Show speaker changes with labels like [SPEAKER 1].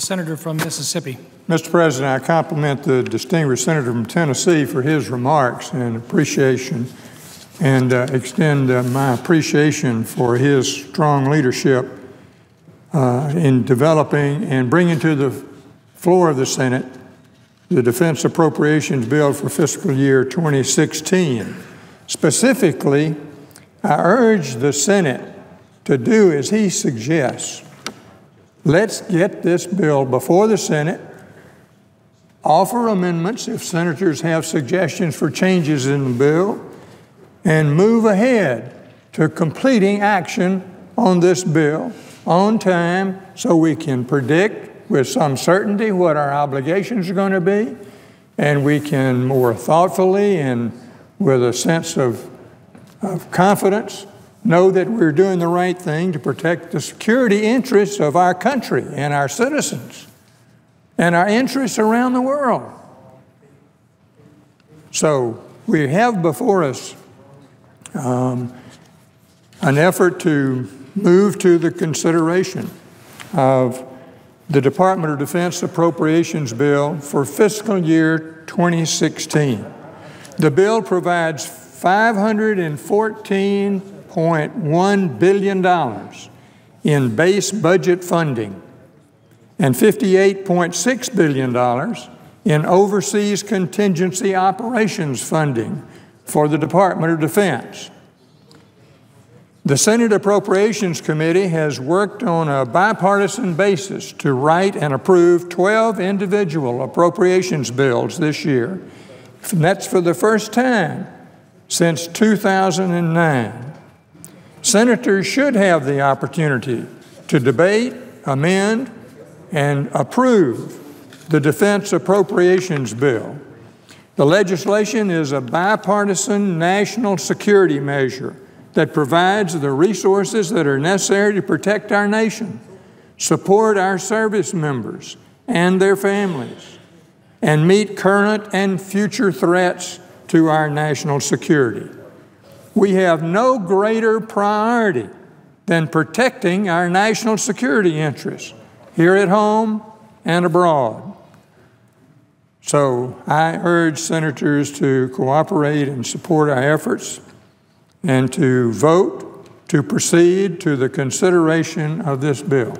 [SPEAKER 1] The senator from Mississippi.
[SPEAKER 2] Mr. President, I compliment the distinguished senator from Tennessee for his remarks and appreciation and uh, extend uh, my appreciation for his strong leadership uh, in developing and bringing to the floor of the Senate the Defense Appropriations Bill for fiscal year 2016. Specifically, I urge the Senate to do as he suggests. Let's get this bill before the Senate, offer amendments if senators have suggestions for changes in the bill, and move ahead to completing action on this bill on time so we can predict with some certainty what our obligations are going to be, and we can more thoughtfully and with a sense of, of confidence know that we're doing the right thing to protect the security interests of our country and our citizens and our interests around the world. So we have before us um, an effort to move to the consideration of the Department of Defense Appropriations Bill for fiscal year 2016. The bill provides $514.1 billion in base budget funding and $58.6 billion in overseas contingency operations funding for the Department of Defense. The Senate Appropriations Committee has worked on a bipartisan basis to write and approve 12 individual appropriations bills this year. And that's for the first time since 2009. Senators should have the opportunity to debate, amend, and approve the Defense Appropriations Bill. The legislation is a bipartisan national security measure that provides the resources that are necessary to protect our nation, support our service members and their families, and meet current and future threats to our national security. We have no greater priority than protecting our national security interests here at home and abroad. So I urge senators to cooperate and support our efforts and to vote to proceed to the consideration of this bill.